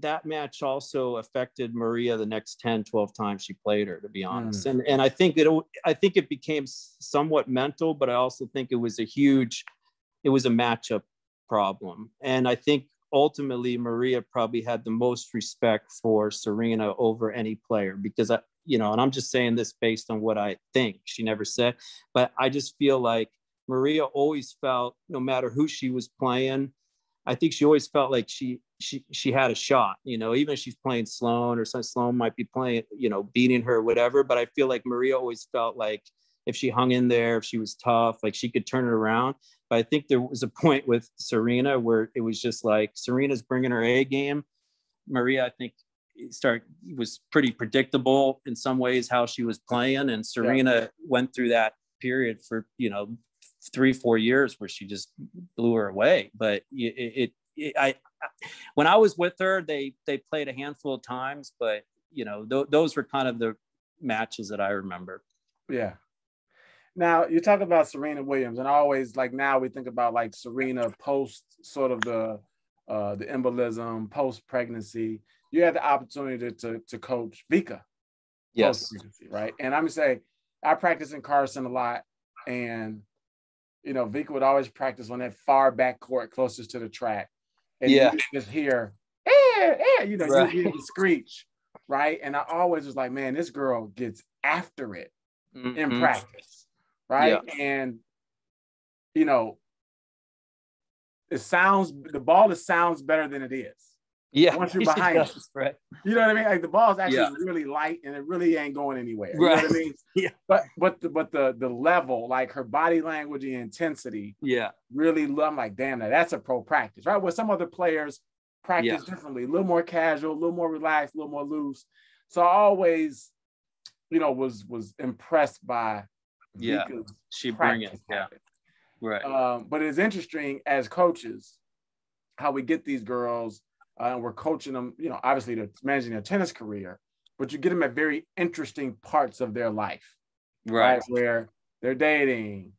that match also affected Maria the next 10, 12 times she played her, to be honest. Mm. And and I think it I think it became somewhat mental, but I also think it was a huge, it was a matchup problem. And I think ultimately Maria probably had the most respect for Serena over any player because I, you know, and I'm just saying this based on what I think. She never said, but I just feel like Maria always felt no matter who she was playing, I think she always felt like she she she had a shot, you know, even if she's playing Sloane or some Sloane might be playing, you know, beating her, whatever. But I feel like Maria always felt like if she hung in there, if she was tough, like she could turn it around. But I think there was a point with Serena where it was just like Serena's bringing her A game. Maria, I think, start was pretty predictable in some ways how she was playing, and Serena yeah. went through that period for you know three four years where she just blew her away. But it, it, it I, when i was with her they they played a handful of times but you know th- those were kind of the matches that i remember. Yeah. Now you talk about serena williams and I always like now we think about like serena post sort of the uh the embolism post pregnancy. You had the opportunity to to coach vika yes. right? And i'm gonna say i practice in carson a lot and you know, Vika would always practice on that far back court closest to the track. And yeah. you just hear, eh, eh, you know, right. you hear the screech, right? And I always was like, man, this girl gets after it mm-hmm. in practice, right? Yeah. And, you know, it sounds, the ball is sounds better than it is. Yeah. Once you're behind it. Right. You know what I mean? Like the ball is actually yeah. really light and it really ain't going anywhere. You right. know what I mean? yeah. But but the but the the level, like her body language and intensity, yeah, really I'm like, damn, that that's a pro practice, right? Where some other players practice yeah. differently, a little more casual, a little more relaxed, a little more loose. So I always, you know, was was impressed by yeah, she bring it. Yeah. Right. Um, but it's interesting as coaches how we get these girls uh, and we're coaching them. You know, obviously they're managing their tennis career, but you get them at very interesting parts of their life, right? right? Where they're dating,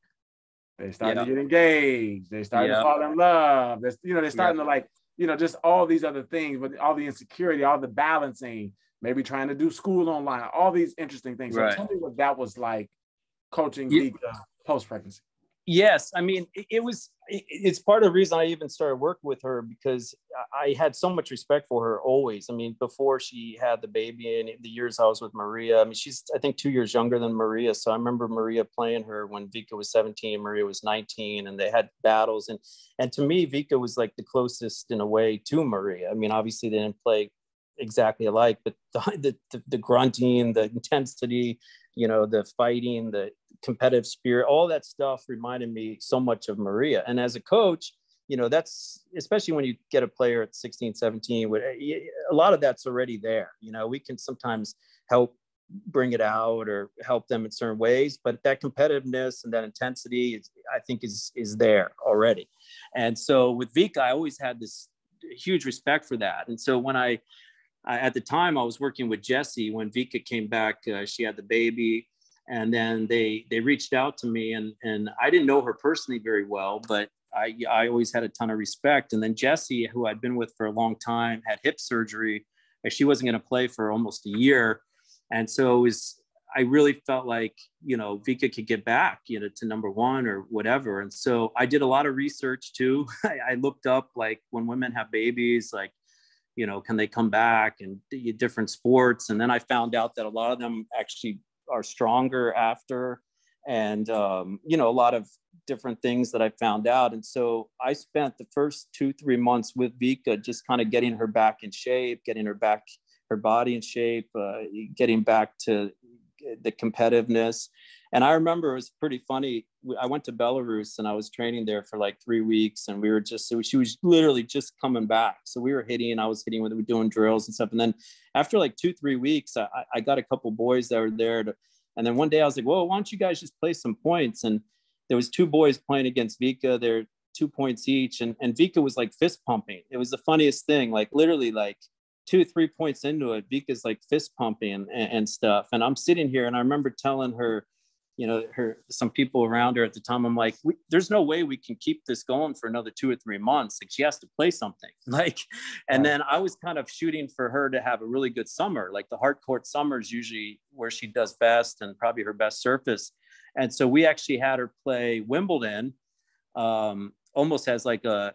they start yeah. to get engaged, they start yeah. to fall in love. They're, you know, they're starting yeah. to like, you know, just all these other things, but all the insecurity, all the balancing, maybe trying to do school online, all these interesting things. So right. tell me what that was like coaching. Vika post pregnancy. Yes, I mean it, it was. It, it's part of the reason I even started work with her because I had so much respect for her always. I mean, before she had the baby and the years I was with Maria. I mean, she's I think two years younger than Maria, so I remember Maria playing her when Vika was 17, Maria was 19, and they had battles. and And to me, Vika was like the closest in a way to Maria. I mean, obviously they didn't play exactly alike, but the, the, the grunting, the intensity, you know, the fighting, the competitive spirit, all that stuff reminded me so much of Maria. And as a coach, you know, that's especially when you get a player at 16, 17, a lot of that's already there. You know, we can sometimes help bring it out or help them in certain ways, but that competitiveness and that intensity is, I think is, is there already. And so with Vika, I always had this huge respect for that. And so when I, I, at the time I was working with Jesse when Vika came back. Uh, she had the baby, and then they they reached out to me, and and I didn't know her personally very well, but I I always had a ton of respect. And then Jesse, who I'd been with for a long time, had hip surgery. And she wasn't going to play for almost a year, and so it was. I really felt like you know Vika could get back, you know, to number one or whatever. And so I did a lot of research too. I, I looked up like when women have babies, like you know, can they come back and different sports? And then I found out that a lot of them actually are stronger after, and um, you know, a lot of different things that I found out. And so I spent the first two, three months with Vika, just kind of getting her back in shape, getting her back, her body in shape, uh, getting back to the competitiveness. And I remember it was pretty funny. I went to Belarus and I was training there for like three weeks, and we were just so she was literally just coming back. So we were hitting, I was hitting with we doing drills and stuff. And then after like two three weeks, I, I got a couple boys that were there. To, and then one day I was like, well, why don't you guys just play some points? And there was two boys playing against Vika. They're two points each, and and Vika was like fist pumping. It was the funniest thing. Like literally like two, three points into it, Vika's like fist pumping and, and, stuff. And I'm sitting here and I remember telling her, you know, her, some people around her at the time, I'm like, there's no way we can keep this going for another two or three months. Like she has to play something like, and then I was kind of shooting for her to have a really good summer. Like the hard court summer is usually where she does best and probably her best surface. And so we actually had her play Wimbledon um, almost as like a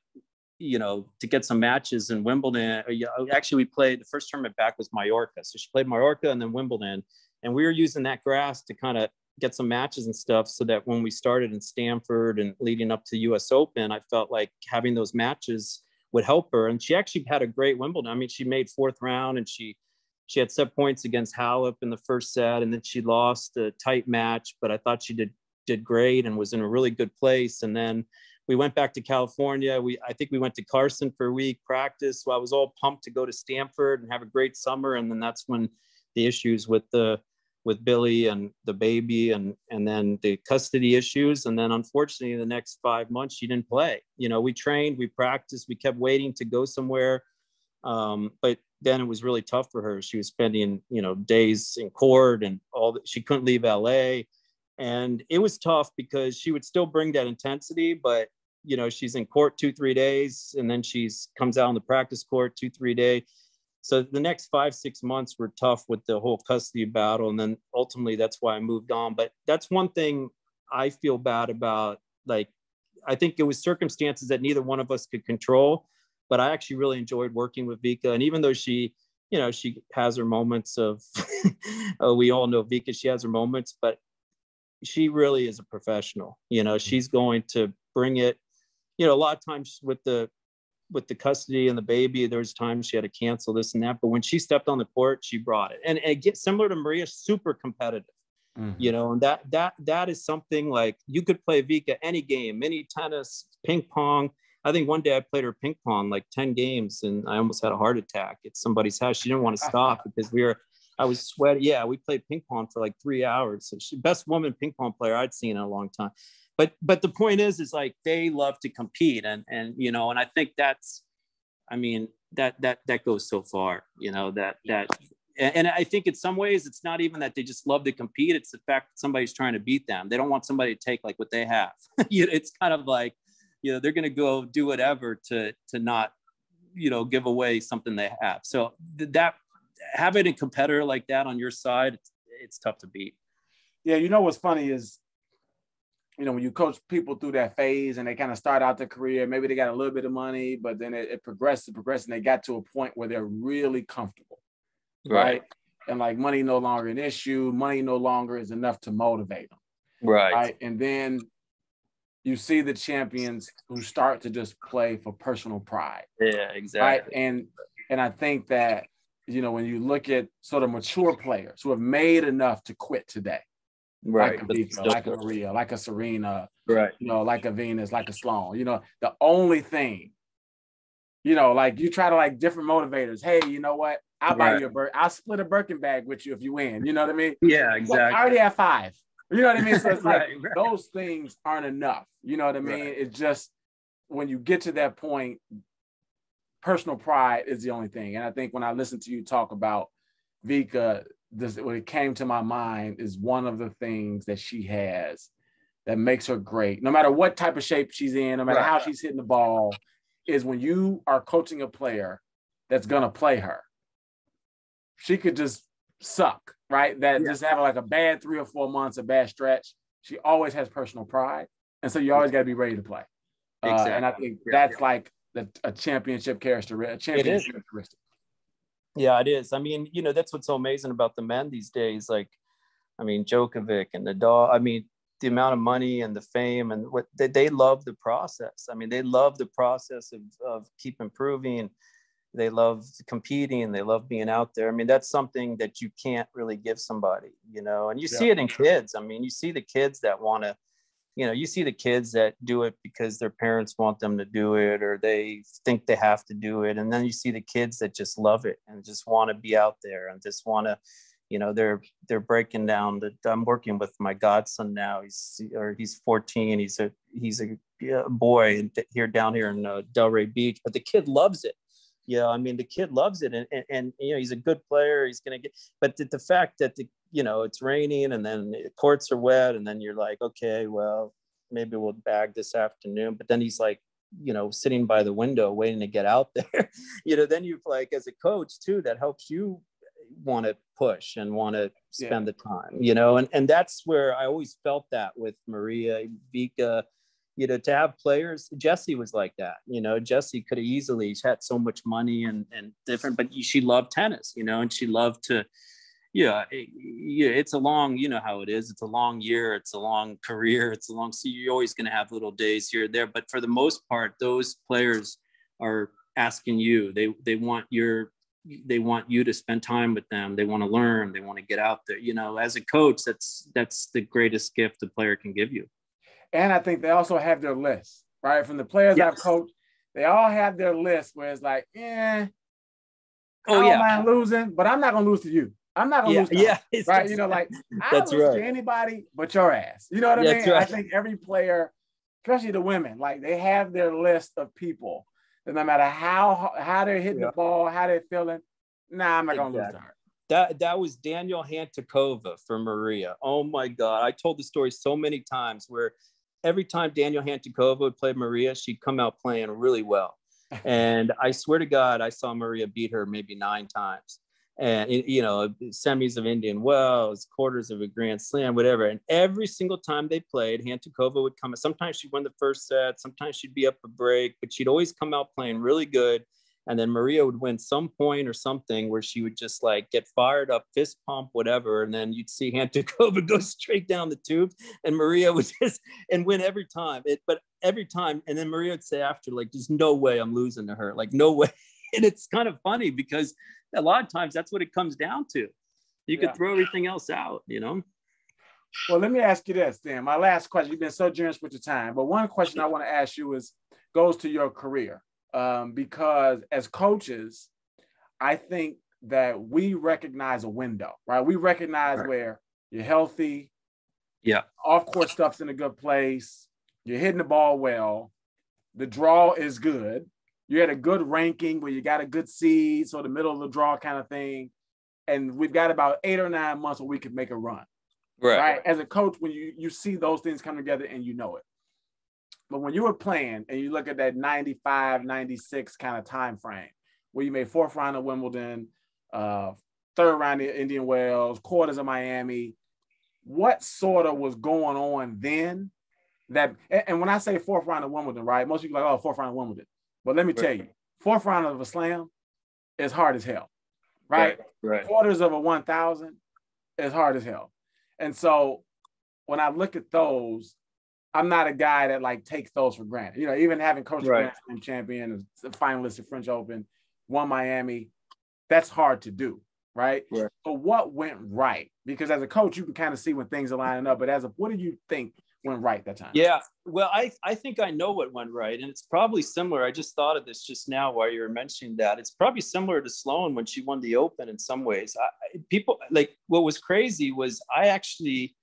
you know, to get some matches in Wimbledon. Uh, actually, we played the first tournament back was Mallorca. So she played Mallorca and then Wimbledon. And we were using that grass to kind of get some matches and stuff so that when we started in Stanford and leading up to US Open, I felt like having those matches would help her. And she actually had a great Wimbledon. I mean, she made fourth round and she she had set points against Halep in the first set, and then she lost a tight match, but I thought she did did great and was in a really good place. And then we went back to California. We I think we went to Carson for a week practice. So I was all pumped to go to Stanford and have a great summer. And then that's when the issues with the with Billy and the baby and and then the custody issues. And then unfortunately the next five months she didn't play. You know, we trained, we practiced, we kept waiting to go somewhere. Um, but then it was really tough for her. She was spending, you know, days in court and all that she couldn't leave LA and it was tough because she would still bring that intensity but you know she's in court two three days and then she's comes out on the practice court two three day so the next five six months were tough with the whole custody battle and then ultimately that's why i moved on but that's one thing i feel bad about like i think it was circumstances that neither one of us could control but i actually really enjoyed working with vika and even though she you know she has her moments of oh, we all know vika she has her moments but she really is a professional. You know, mm-hmm. she's going to bring it. You know, a lot of times with the with the custody and the baby, there was times she had to cancel this and that. But when she stepped on the court, she brought it. And, and get similar to Maria, super competitive. Mm-hmm. You know, and that that that is something like you could play Vika any game, mini tennis, ping pong. I think one day I played her ping pong like 10 games and I almost had a heart attack at somebody's house. She didn't want to stop because we were I was sweating. Yeah, we played ping pong for like three hours. So she, best woman ping pong player I'd seen in a long time. But but the point is is like they love to compete and and you know and i think that's i mean that that that goes so far you know that that and I think in some ways it's not even that they just love to compete. It's the fact that somebody's trying to beat them. They don't want somebody to take like what they have. it's kind of like, you know, they're going to go do whatever to to not, you know, give away something they have. So that having a competitor like that on your side, it's, it's tough to beat. Yeah, you know what's funny is, you know, when you coach people through that phase and they kind of start out their career, maybe they got a little bit of money, but then it, it progressed and progressed, and they got to a point where they're really comfortable right. right? And like money no longer an issue, money no longer is enough to motivate them. Right. right. And then you see the champions who start to just play for personal pride. Yeah, exactly. Right. And and I think that you know when you look at sort of mature players who have made enough to quit today, right? Like a Vika, like a Maria, like a Serena, right? You know, like a Venus, like a Sloane. You know, the only thing, you know, like you try to like different motivators. Hey, you know what? I'll buy right. you a Birkin. I'll split a Birkin bag with you if you win. You know what I mean? Yeah, exactly. I already have five. You know what I mean? So it's like right. those things aren't enough. You know what I mean? It's just when you get to that point, personal pride is the only thing. And I think when I listen to you talk about Vika, this what it came to my mind is one of the things that she has that makes her great. No matter what type of shape she's in, no matter how she's hitting the ball, is when you are coaching a player that's gonna play her she could just suck, right? That yeah. just have like a bad three or four months, a bad stretch. She always has personal pride. And so you always got to be ready to play. Exactly. Uh, and I think that's yeah. like the, a championship characteristic. A championship characteristic. Yeah, it is. I mean, you know, that's what's so amazing about the men these days. Like, I mean, Djokovic and Nadal. I mean, the amount of money and the fame and what they, they love the process. I mean, they love the process of, of keep improving they love competing they love being out there i mean that's something that you can't really give somebody you know and you yeah. see it in kids i mean you see the kids that want to you know you see the kids that do it because their parents want them to do it or they think they have to do it. And then you see the kids that just love it and just want to be out there and just want to you know they're they're breaking down that i'm working with my godson now. He's or he's 14 he's a he's a boy here down here in uh, delray beach but the kid loves it. Yeah, I mean, the kid loves it, and, and, and you know he's a good player. He's gonna get, but the, the fact that the you know it's raining and then the courts are wet, and then you're like, okay, well maybe we'll bag this afternoon. But then he's like, you know, sitting by the window waiting to get out there. you know, then you like as a coach too, that helps you want to push and want to spend yeah. the time. You know, and and that's where I always felt that with Maria Vika you know, to have players, jesse was like that. You know, jesse could have easily had so much money and and different, but she loved tennis, you know, and she loved to, yeah, it, yeah. It's a long, you know how it is. It's a long year. It's a long career. It's a long. So you're always going to have little days here and there, but for the most part, those players are asking you. They they want your they want you to spend time with them they want to learn they want to get out there you know as a coach that's that's the greatest gift a player can give you and I think they also have their list, right? From the players yes. I've coached, they all have their list where it's like, eh, oh, I don't yeah. mind losing, but I'm not gonna lose to you. I'm not gonna yeah, lose to yeah, right? You know, like I don't lose right. to anybody but your ass. You know what I mean? Right. I think every player, especially the women, like they have their list of people that no matter how how they're hitting yeah. the ball, how they're feeling, nah, I'm not gonna lose to her. That that was Daniela Hantuchova for Maria. Oh my God. I told the story so many times where every time Daniela Hantuchova would play Maria, she'd come out playing really well. And I swear to God, I saw Maria beat her maybe nine times. And, you know, semis of Indian Wells, quarters of a Grand Slam, whatever. And every single time they played, Hantuchova would come. Sometimes she'd win the first set, sometimes she'd be up a break, but she'd always come out playing really good and then Maria would win some point or something where she would just like get fired up, fist pump, whatever, and then you'd see Hantuchova go straight down the tube, and Maria would just and win every time. It, but every time, and then Maria would say after, like, "There's no way I'm losing to her. Like, no way." And it's kind of funny because a lot of times that's what it comes down to. You could throw everything else out, you know. Well, let me ask you this, Dan. My last question. You've been so generous with your time, but one question I want to ask you is goes to your career um, because as coaches, I think that we recognize a window, right? We recognize right. where you're healthy, Yeah. Off court stuff's in a good place. You're hitting the ball well. The draw is good. You're at a good ranking where you got a good seed, so the middle of the draw kind of thing. And we've got about eight or nine months where we could make a run. Right. right? As a coach, when you you see those things come together and you know it. But when you were playing and you look at that 95, 96 kind of time frame where you made fourth round of Wimbledon, uh, third round of Indian Wells, quarters of Miami, what sort of was going on then that and when I say fourth round of Wimbledon, right? Most people are like, oh, fourth round of Wimbledon. But let me tell you, fourth round of a slam is hard as hell. Right? Right. right. Quarters of a one thousand is hard as hell. And so when I look at those, I'm not a guy that like takes those for granted. You know, even having coached right. Grand Slam champion, a finalist at French Open, won Miami, that's hard to do, right? right? So what went right? Because as a coach, you can kind of see when things are lining up. But as a, what do you think went right that time? Yeah, well, I I think I know what went right, and it's probably similar. I just thought of this just now while you were mentioning that. It's probably similar to Sloane when she won the Open in some ways. I, people like what was crazy was I actually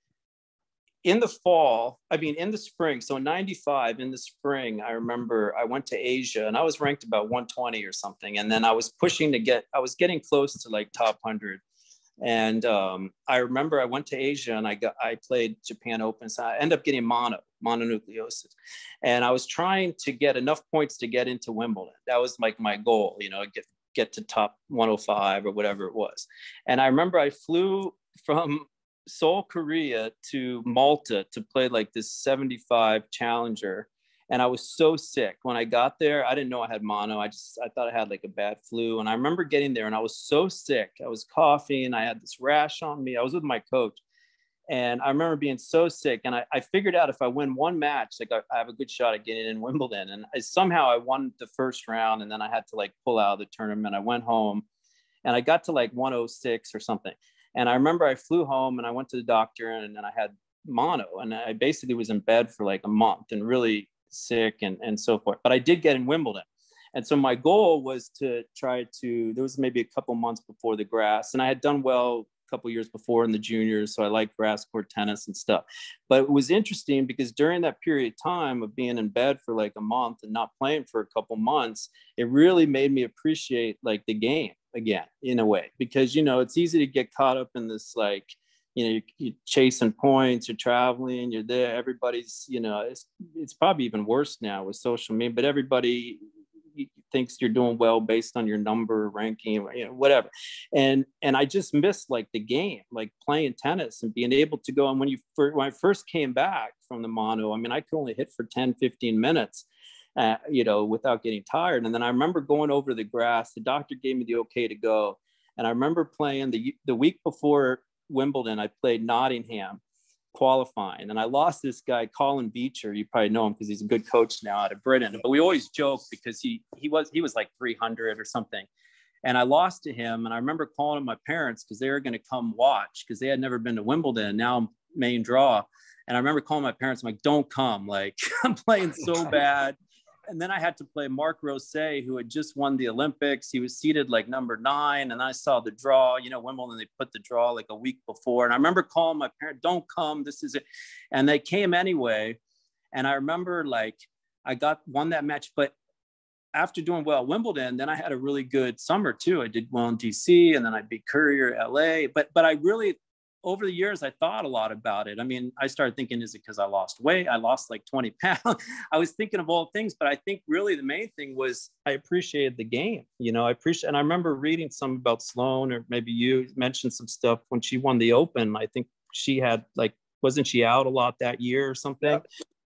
in the fall, I mean, in the spring, so in 95 in the spring, I remember I went to Asia and I was ranked about 120 or something. And then I was pushing to get, I was getting close to like top 100. And um, I remember I went to Asia and I got, I played Japan Open. So I ended up getting mono, mononucleosis. And I was trying to get enough points to get into Wimbledon. That was like my goal, you know, get, get to top 105 or whatever it was. And I remember I flew from Seoul, Korea to Malta to play like this 75 challenger. And I was so sick when I got there. I didn't know I had mono. I just I thought I had like a bad flu. And I remember getting there and I was so sick. I was coughing. I had this rash on me. I was with my coach. And I remember being so sick. And I, I figured out if I win one match, like I, I have a good shot at getting in Wimbledon. And I, somehow I won the first round. And then I had to like pull out of the tournament. I went home and I got to like 106 or something. And I remember I flew home and I went to the doctor and then I had mono and I basically was in bed for like a month and really sick and, and so forth. But I did get in Wimbledon. And so my goal was to try to, there was maybe a couple months before the grass and I had done well a couple years before in the juniors. So I like grass court tennis and stuff. But it was interesting because during that period of time of being in bed for like a month and not playing for a couple months, it really made me appreciate like the game again in a way because you know it's easy to get caught up in this like you know you're, you're, chasing points you're traveling you're there everybody's you know it's, it's probably even worse now with social media but everybody thinks you're doing well based on your number ranking you know whatever and and i just missed like the game like playing tennis and being able to go and when you when i first came back from the mono i mean i could only hit for 10 15 minutes uh, you know, without getting tired. And then I remember going over the grass. The doctor gave me the okay to go. And I remember playing the the week before Wimbledon. I played Nottingham qualifying, and I lost this guy Colin Beecher. You probably know him because he's a good coach now out of Britain. But we always joke because he he was he was like 300 or something. And I lost to him. And I remember calling my parents because they were going to come watch because they had never been to Wimbledon. Now I'm main draw. And I remember calling my parents, I'm like, don't come. Like, I'm playing so bad and then I had to play Marc Rosset, who had just won the Olympics. He was seated like number nine, and I saw the draw. You know, Wimbledon they put the draw like a week before, and I remember calling my parents, "Don't come, this is it," and they came anyway. And I remember like I got won that match, but after doing well at Wimbledon, then I had a really good summer too. I did well in DC, and then I beat Courier LA. But but I really over the years, I thought a lot about it. I mean, I started thinking, is it because I lost weight? I lost like 20 pounds. I was thinking of all things, but I think really the main thing was I appreciated the game. You know, I appreciate, and I remember reading some about Sloane, or maybe you mentioned some stuff when she won the Open. I think she had like, wasn't she out a lot that year or something?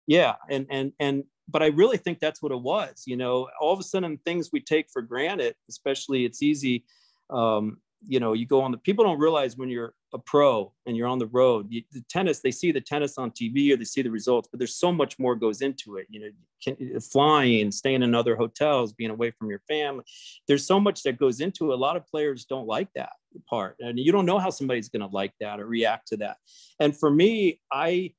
Yeah. yeah. And, and, and, but I really think that's what it was. You know, all of a sudden things we take for granted, especially it's easy. Um, you know, you go on the people don't realize when you're a pro and you're on the road, you, the tennis, they see the tennis on TV or they see the results, but there's so much more goes into it. You know, can, uh, flying, staying in other hotels, being away from your family. There's so much that goes into it. A lot of players don't like that part. And you don't know how somebody's going to like that or react to that. And for me, I,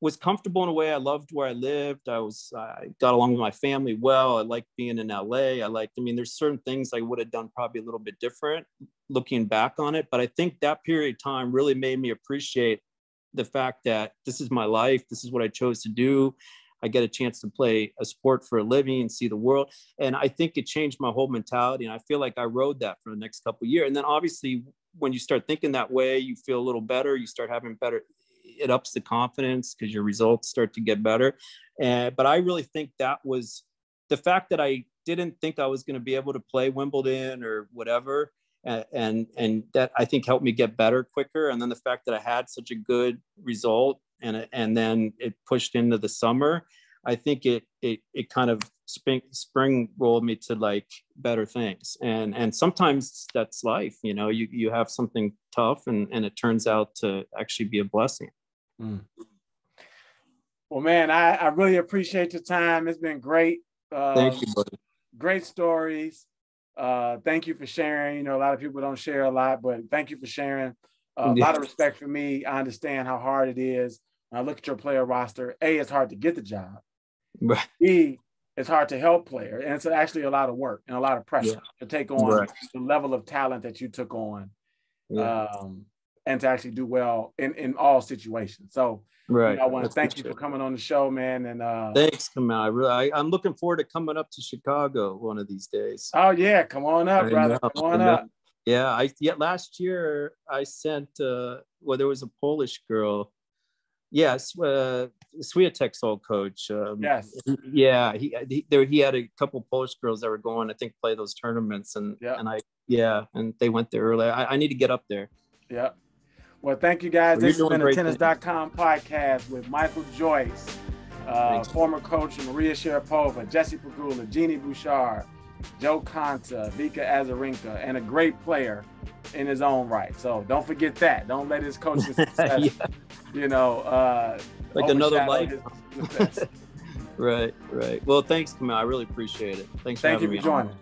was comfortable in a way. I loved where I lived. I was I got along with my family well. I liked being in LA. I liked. I mean, there's certain things I would have done probably a little bit different looking back on it. But I think that period of time really made me appreciate the fact that this is my life, this is what I chose to do. I get a chance to play a sport for a living and see the world. And I think it changed my whole mentality. And I feel like I rode that for the next couple years. And then obviously when you start thinking that way, you feel a little better, you start having better, it ups the confidence because your results start to get better. And but I really think that was the fact that I didn't think I was going to be able to play Wimbledon or whatever. And, and and that I think helped me get better quicker. And then the fact that I had such a good result and and then it pushed into the summer. I think it it it kind of spring spring rolled me to like better things. And and sometimes that's life, you know. You you have something tough, and and it turns out to actually be a blessing. Mm. Well, man, I, I really appreciate your time. It's been great. Uh, Thank you, buddy. Great stories. Uh, thank you for sharing. You know, a lot of people don't share a lot, but thank you for sharing. Uh, a lot of respect for me. I understand how hard it is. When I look at your player roster, A, it's hard to get the job. Right. B, it's hard to help player. And it's actually a lot of work and a lot of pressure yeah. to take on right. the level of talent that you took on. Yeah. Um, and to actually do well in, in all situations. So right. You know, I want to thank you for coming on the show, man. And uh, thanks, Kamau. I really, I, am looking forward to coming up to Chicago one of these days. Oh yeah, come on up, I brother. Know. Come on up. Yeah, I yeah. Last year I sent. Uh, well, there was a Polish girl. Yes, uh, Swiatek's old coach. Um, yes. Yeah, he he, there, he had a couple Polish girls that were going, I think, play those tournaments, and yeah. and I yeah, and they went there early. I, I need to get up there. Yeah. Well, thank you guys. Well, this has been a tennis.com podcast with Michael Joyce, uh, former coach Maria Sharapova, Jesse Pegula, Genie Bouchard, Jo Konta, Vika Azarenka, and a great player in his own right. So don't forget that. Don't let his coaching success, yeah. you know, uh, like another life. right, right. Well, thanks, Kamau. I really appreciate it. Thanks Thank for you for joining.